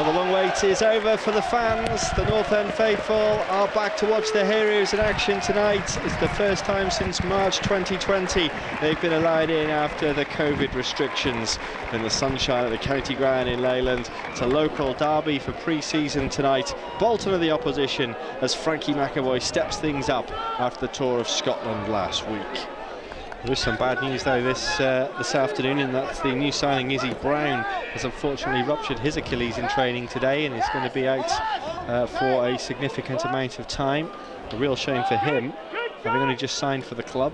Well, the long wait is over for the fans. The North End faithful are back to watch the Heroes in action tonight. It's the first time since March 2020 they've been allowed in after the COVID restrictions. In the sunshine at the county ground in Leyland, it's a local derby for pre-season tonight. Bolton are the opposition as Frankie McAvoy steps things up after the tour of Scotland last week. There is some bad news though this uh, this afternoon, and that's the new signing Izzy Brown has unfortunately ruptured his Achilles in training today, and is going to be out uh, for a significant amount of time. A real shame for him, having only just signed for the club.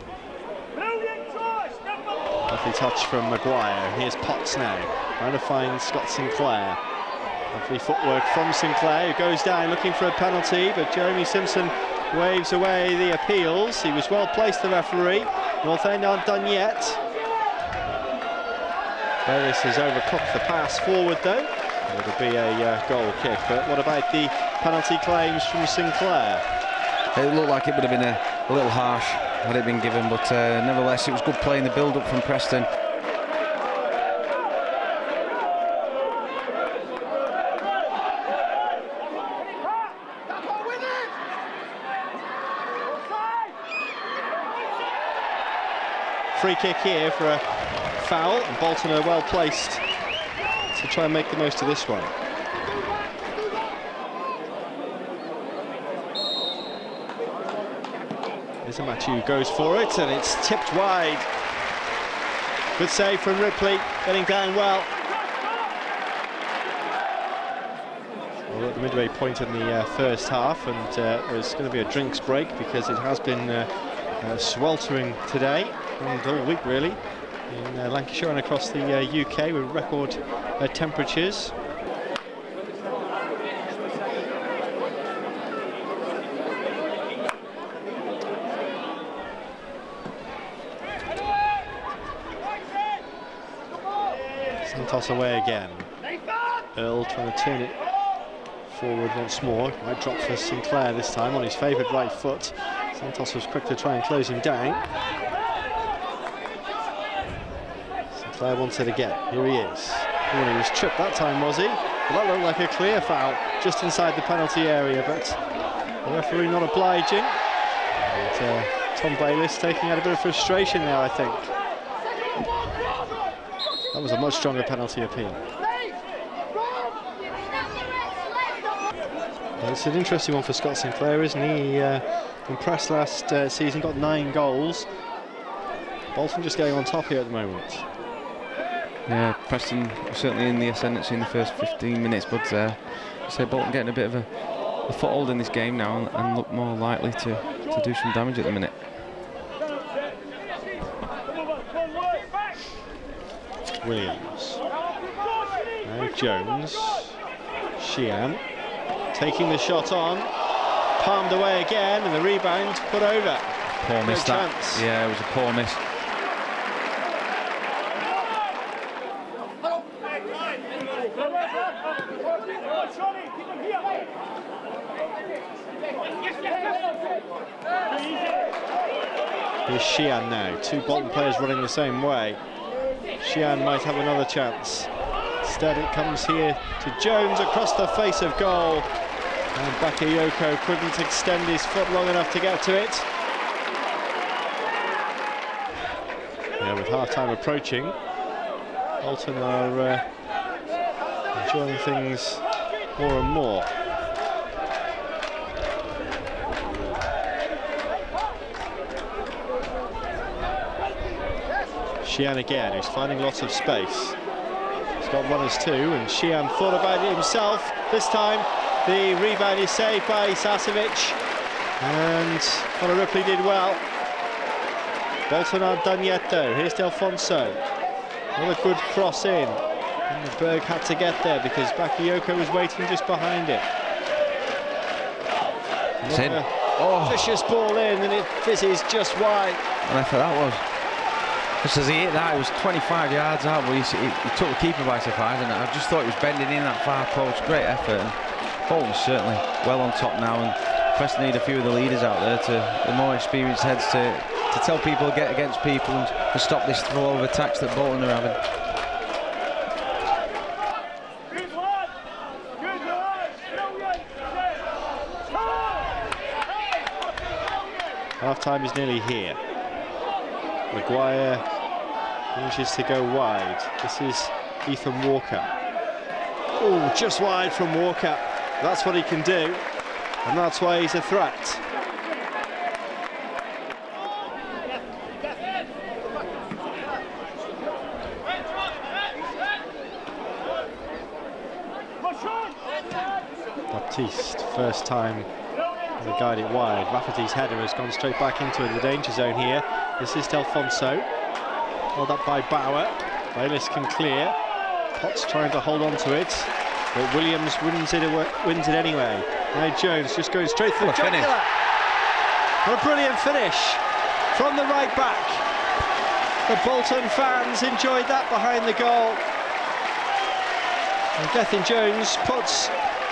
Lovely touch from Maguire. Here's Potts now, trying to find Scott Sinclair. Lovely footwork from Sinclair, who goes down looking for a penalty, but Jeremy Simpson waves away the appeals. He was well placed, the referee. North End aren't done yet. Bayliss has overcooked the pass forward though. It'll be a uh, goal kick, but what about the penalty claims from Sinclair? It looked like it would have been a, a little harsh had it been given, but uh, nevertheless it was good play in the build-up from Preston. Free kick here for a foul, and Bolton are well placed to try and make the most of this one. There's a Matthew goes for it, and it's tipped wide. Good save from Ripley, getting down well. Well, at the midway point in the uh, first half, and uh, there's going to be a drinks break because it has been uh, uh sweltering today and all week really in uh, Lancashire and across the UK uh, with record temperatures. Santos away again. Earl trying to turn it forward once more. Might drop for Sinclair this time on his favoured right foot. Santos was quick to try and close him down. Sinclair wants it again. Here he is. Oh, he was tripped that time, was he? Well, that looked like a clear foul just inside the penalty area, but the referee not obliging. And, uh, Tom Bayliss taking out a bit of frustration there, I think. That was a much stronger penalty appeal. It's an interesting one for Scott Sinclair, isn't he? he uh, impressed last uh, season, got nine goals. Bolton just getting on top here at the moment. Yeah, Preston certainly in the ascendancy in the first 15 minutes, but uh, say Bolton getting a bit of a, a foothold in this game now and, and look more likely to, to do some damage at the minute. Williams. Now Jones. Sheehan taking the shot on. Palmed away again and the rebound put over. Poor no miss chance. that. Yeah, it was a poor miss. Here's Sheehan now. Two Bolton players running the same way. Sheehan might have another chance. Instead it comes here to Jones across the face of goal. And Bakayoko couldn't extend his foot long enough to get to it. Yeah, with half-time approaching, Bolton are uh, enjoying things more and more. Sheehan again, who's finding lots of space. He's got runners too, and Sheehan thought about it himself. This time, the rebound is saved by Sasovic, and Connor Ripley did well. Bolton aren't done yet though. Here's Delfonso. Another good cross in. And Berg had to get there because Bakayoko was waiting just behind it. It's in. Oh. Vicious ball in and it fizzes just wide. And I thought that was. Just as he hit that, it was 25 yards out, but he, he, he took the keeper by surprise, and I just thought he was bending in that far post. Great effort. And Bolton's certainly well on top now, and Preston need a few of the leaders out there to the more experienced heads to to tell people to get against people and to stop this throw over attacks that Bolton are having. Half time is nearly here. Maguire manages to go wide. This is Ethan Walker. Oh, just wide from Walker. That's what he can do, and that's why he's a threat. Baptiste, first time they guide it wide. Rafferty's header has gone straight back into the danger zone here. This is Delfonso. Held up by Bauer. Bayliss can clear. Potts trying to hold on to it. But Williams wins it, wins it anyway. Now Jones just going straight for the finish. A brilliant finish from the right back. The Bolton fans enjoyed that behind the goal. And Gethin Jones puts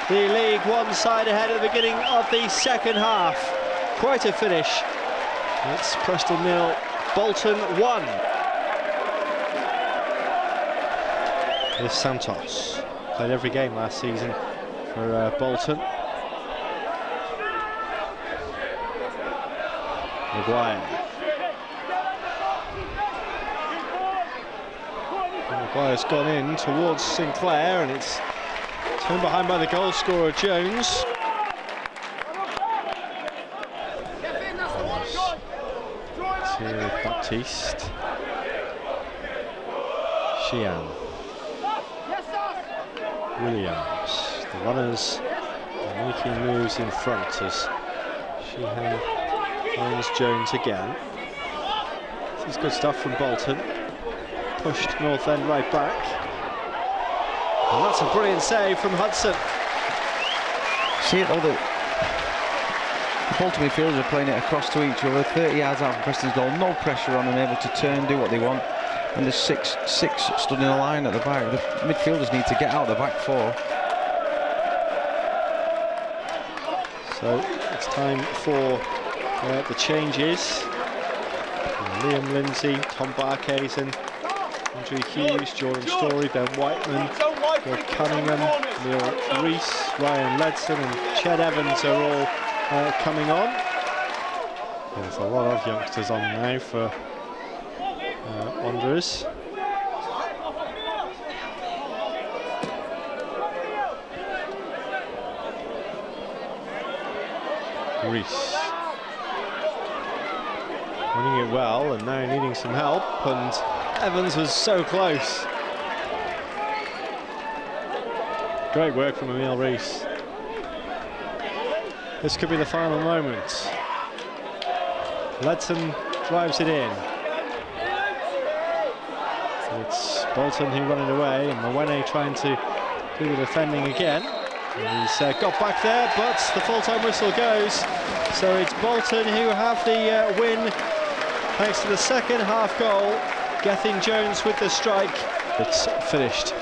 the League One side ahead at the beginning of the second half. Quite a finish. It's Preston nil, Bolton one. This Santos played every game last season for uh, Bolton. Maguire. Maguire's gone in towards Sinclair and it's turned behind by the goal scorer Jones. To Baptiste. Sheehan. Williams. The runners are making moves in front as Sheehan finds Jones again. This is good stuff from Bolton. Pushed North End right back. And that's a brilliant save from Hudson. See it all the, the Bolton midfielders are playing it across to each other, 30 yards out from Preston's goal, no pressure on them, able to turn, do what they want. And there's six six stood in a line at the back. The midfielders need to get out the back four. So it's time for uh, the changes. Liam Lindsay, Tom Barkhuizen, Andrew Hughes, Jordan Storey, Ben Whiteman, Greg Cunningham, Neil Rees, Ryan Ledson and Ched Evans are all uh, coming on. There's a lot of youngsters on now for uh, Wanderers. Rees winning it well and now needing some help and Evans was so close. Great work from Emil Rees. This could be the final moment. Ledson drives it in. It's Bolton who run it away and Mwene trying to do the defending again. And he's uh, got back there, but the full-time whistle goes. So it's Bolton who have the uh, win thanks to the second half goal. Gethin Jones with the strike. It's finished.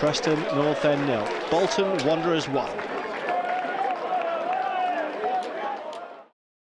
Preston North End nil. Bolton Wanderers 1.